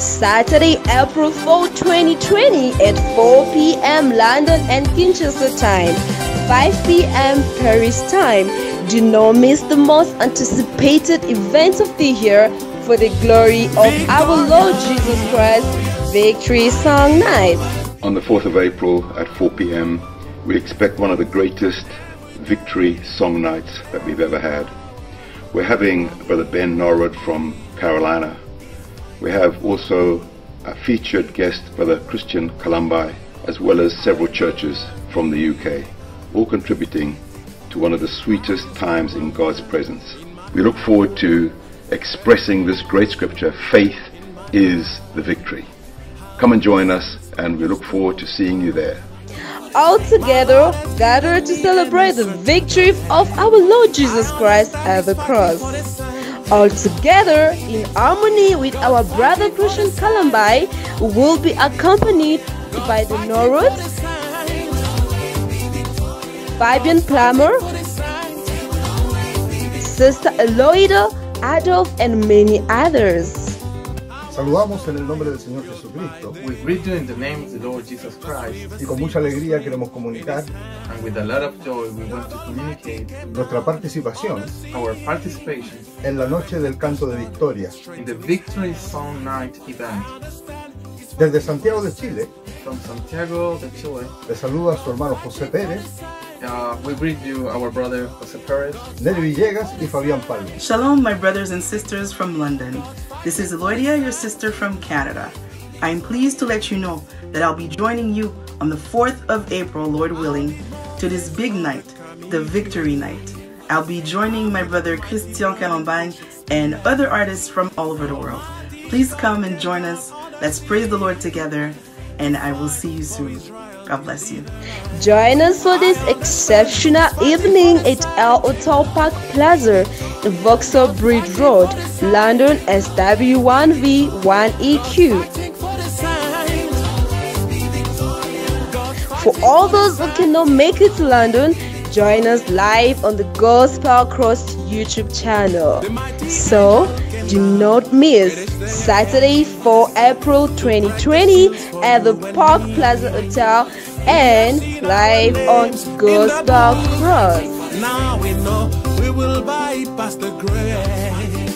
Saturday, April 4, 2020 at 4 p.m. London and Kinshasa time, 5 p.m. Paris time. Do not miss the most anticipated event of the year for the glory of our Lord Jesus Christ, Victory Song Night. On the 4th of April at 4 p.m., we expect one of the greatest victory song nights that we've ever had. We're having Brother Ben Norwood from Carolina. We have also a featured guest, Brother Christian Kalambaie, as well as several churches from the UK, all contributing to one of the sweetest times in God's presence. We look forward to expressing this great scripture, faith is the victory. Come and join us and we look forward to seeing you there. All together, gathered to celebrate the victory of our Lord Jesus Christ at the cross. All together, in harmony with our brother Christian Kalambaie, who will be accompanied by the Norwoods, Fabian Plummer, Sister Eloida, Adolphe, and many others. Saludamos en el nombre del Señor Jesucristo We greet you in the name of the Lord Jesus Christ, y con mucha alegría queremos comunicar and with a lot of joy, we want to communicate nuestra participación our participation en la noche del canto de victoria. in the Victory Song Night event. Desde Santiago de Chile, From Santiago de Chile, le saluda a su hermano José Pérez, uh, we greet you, our brother Jose Perez, Nelly Villegas y Fabián Palma. Shalom, my brothers and sisters from London. This is Eloidia, your sister from Canada. I'm pleased to let you know that I'll be joining you on the 4th of April, Lord willing, to this big night, the Victory Night. I'll be joining my brother Christian Kalambaie and other artists from all over the world. Please come and join us. Let's praise the Lord together, and I will see you soon. God bless you. Join us for this exceptional evening at El Hotel Park Plaza, Vauxhall Bridge Road, London SW1V1EQ. For all those who cannot make it to London, join us live on the Gospel Cross YouTube channel. So, do not miss Saturday 4 April 2020 at the Park Plaza Hotel and live on Gospel Cross. We will bypass the grave.